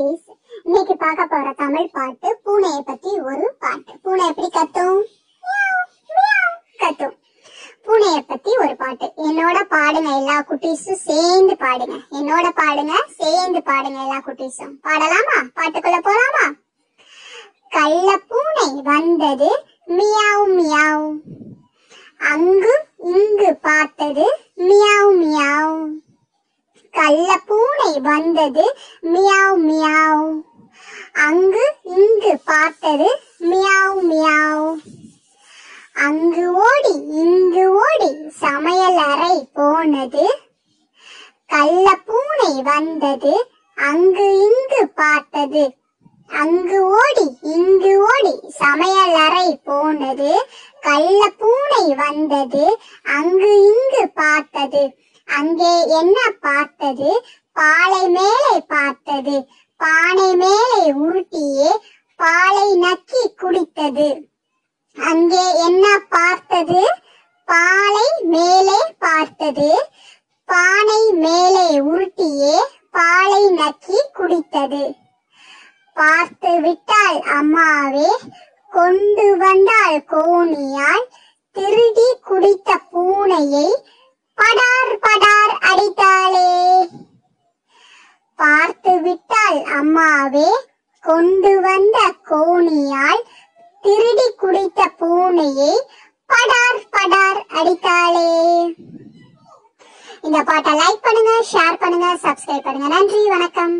குட்டீஸ் இன்னைக்கு பார்க்க போற தமிழ் பாட்டு பூனையை பத்தி ஒரு பாட்டு. பூனை எப்படி கத்தும்? கத்தும். பூனையை பத்தி ஒரு பாட்டு. என்னோட பாடுங்க எல்லா குட்டீஸும் சேர்ந்து பாடுங்க. என்னோட பாடுங்க சேர்ந்து பாடுங்க எல்லா குட்டீஸும். பாடலாமா? பாட்டுக்குள்ள போலாமா? கள்ள பூனை வந்தது மியாவ் மியாவ். அங்கு இங்கு பார்த்தது மியாவ் மியாவ். கள்ள பூனை வந்தது மியாவ் மியாவ். அங்கு இங்கு பார்த்தது மியாவ் மியாவ். அங்கு ஓடி இங்கு ஓடி சமையல் அறை போனது கள்ள பூனை வந்தது அங்கு இங்கு பார்த்தது. அங்கு ஓடி இங்கு ஓடி சமையல் அறை போனது கள்ள பூனை வந்தது அங்கு இங்கு பார்த்தது. அங்கே என்ன பார்த்தது? பாலை மேலே பார்த்தது. பானை மேலே உருட்டியே பாலை நக்கி குடித்தது. அங்கே என்ன பார்த்தது? பாலை மேலே பார்த்தது. பானை மேலே உருட்டியே பாலை நக்கி குடித்தது. பார்த்து விட்டால் அம்மாவே கொண்டு வந்தாள் கோணியால் திருடி குடித்த பூனையை படா படார் அடித்தாளே பார்த்து விட்டாள் அம்மாவே கொண்டு வந்த கோணியால் திருடி குடித்த பூனையை படார் படார் அடித்தாளே. இந்த பாட்டை லைக் பண்ணுங்க ஷேர் பண்ணுங்க சப்ஸ்கிரைப் பண்ணுங்க. நன்றி வணக்கம்.